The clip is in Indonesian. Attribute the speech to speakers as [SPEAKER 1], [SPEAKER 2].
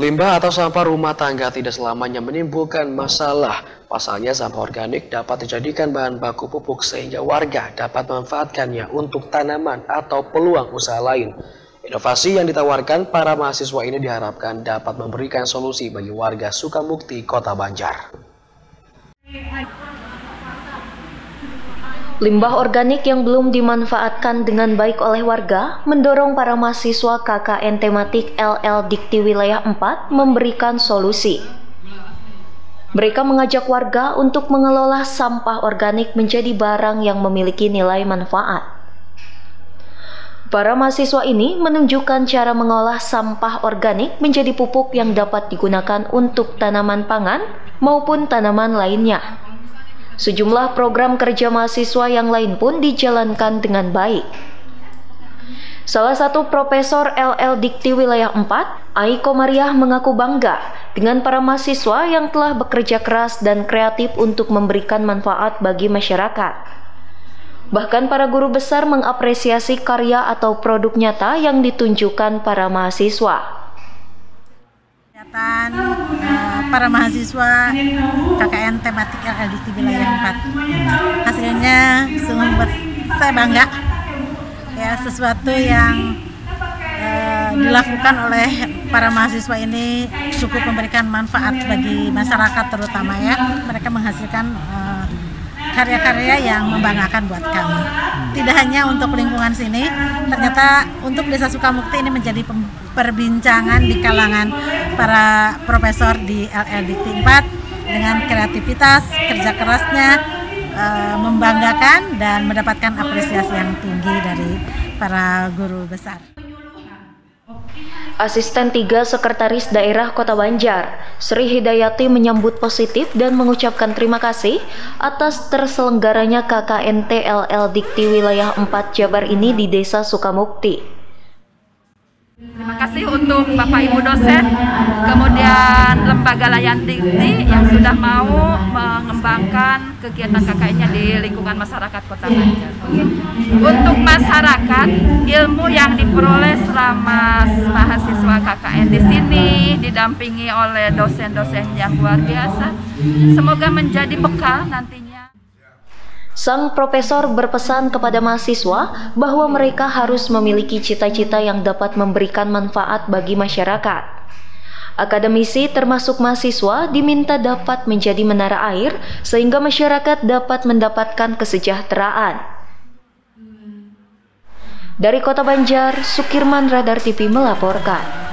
[SPEAKER 1] Limbah atau sampah rumah tangga tidak selamanya menimbulkan masalah. Pasalnya sampah organik dapat dijadikan bahan baku pupuk sehingga warga dapat memanfaatkannya untuk tanaman atau peluang usaha lain. Inovasi yang ditawarkan para mahasiswa ini diharapkan dapat memberikan solusi bagi warga Sukamukti, Kota Banjar.
[SPEAKER 2] Limbah organik yang belum dimanfaatkan dengan baik oleh warga mendorong para mahasiswa KKN tematik LL Dikti Wilayah 4 memberikan solusi. Mereka mengajak warga untuk mengelola sampah organik menjadi barang yang memiliki nilai manfaat. Para mahasiswa ini menunjukkan cara mengolah sampah organik menjadi pupuk yang dapat digunakan untuk tanaman pangan maupun tanaman lainnya. Sejumlah program kerja mahasiswa yang lain pun dijalankan dengan baik. Salah satu profesor LL Dikti Wilayah 4, Aiko Mariah mengaku bangga dengan para mahasiswa yang telah bekerja keras dan kreatif untuk memberikan manfaat bagi masyarakat. Bahkan para guru besar mengapresiasi karya atau produk nyata yang ditunjukkan para mahasiswa
[SPEAKER 3] kegiatan uh, para mahasiswa KKN tematik LLDT wilayah 4 hasilnya sungguh membuat saya bangga. Ya sesuatu yang uh, dilakukan oleh para mahasiswa ini cukup memberikan manfaat bagi masyarakat terutama ya. Mereka menghasilkan uh, karya-karya yang membanggakan buat kami. Tidak hanya untuk lingkungan sini, ternyata untuk Desa Sukamukti ini menjadi perbincangan di kalangan para profesor di LLDT 4 dengan kreativitas, kerja kerasnya, e, membanggakan dan mendapatkan apresiasi yang tinggi dari para guru besar.
[SPEAKER 2] Asisten 3 Sekretaris Daerah Kota Banjar, Sri Hidayati menyambut positif dan mengucapkan terima kasih atas terselenggaranya KKNT LL Dikti Wilayah 4 Jabar ini di Desa Sukamukti.
[SPEAKER 4] Kasih untuk Bapak Ibu dosen, kemudian Lembaga Layan Dikti yang sudah mau mengembangkan kegiatan KKN-nya di lingkungan masyarakat Kota Banjar. Untuk masyarakat, ilmu yang diperoleh selama mahasiswa KKN di sini didampingi oleh dosen-dosen yang luar biasa, semoga menjadi bekal nantinya.
[SPEAKER 2] Sang profesor berpesan kepada mahasiswa bahwa mereka harus memiliki cita-cita yang dapat memberikan manfaat bagi masyarakat. Akademisi termasuk mahasiswa diminta dapat menjadi menara air sehingga masyarakat dapat mendapatkan kesejahteraan. Dari Kota Banjar, Sukirman Radar TV melaporkan.